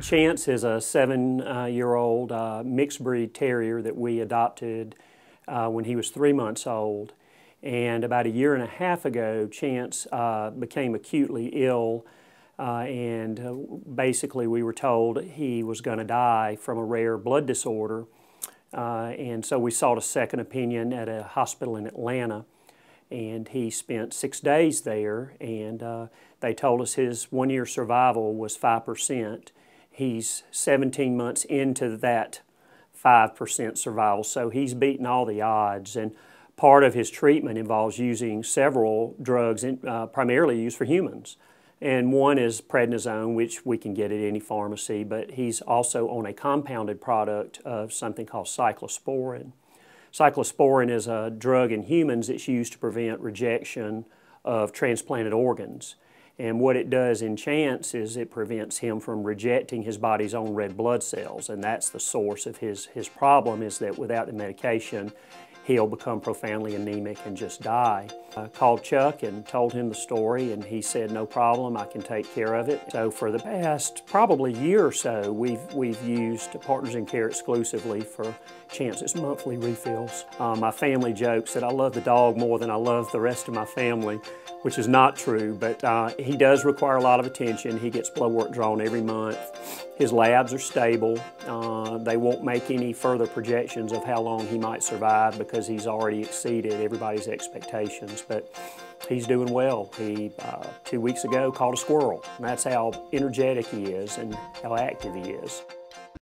Chance is a seven-year-old uh, mixed breed terrier that we adopted uh, when he was three months old. And about a year and a half ago, Chance uh, became acutely ill, uh, and uh, basically we were told he was going to die from a rare blood disorder. Uh, and so we sought a second opinion at a hospital in Atlanta, and he spent six days there, and uh, they told us his one-year survival was 5%. He's 17 months into that 5% survival, so he's beaten all the odds. And part of his treatment involves using several drugs, in, uh, primarily used for humans. And one is prednisone, which we can get at any pharmacy, but he's also on a compounded product of something called cyclosporin. Cyclosporin is a drug in humans that's used to prevent rejection of transplanted organs. And what it does in Chance is it prevents him from rejecting his body's own red blood cells. And that's the source of his, his problem is that without the medication, he'll become profoundly anemic and just die. I called Chuck and told him the story and he said, no problem, I can take care of it. So for the past probably year or so, we've, we've used Partners in Care exclusively for Chance's monthly refills. Uh, my family jokes that I love the dog more than I love the rest of my family, which is not true, but uh, he does require a lot of attention. He gets blood work drawn every month. His labs are stable. Uh, they won't make any further projections of how long he might survive because he's already exceeded everybody's expectations, but he's doing well. He, uh, two weeks ago, caught a squirrel. And that's how energetic he is and how active he is.